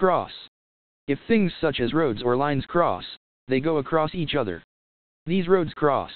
Cross. If things such as roads or lines cross, they go across each other. These roads cross.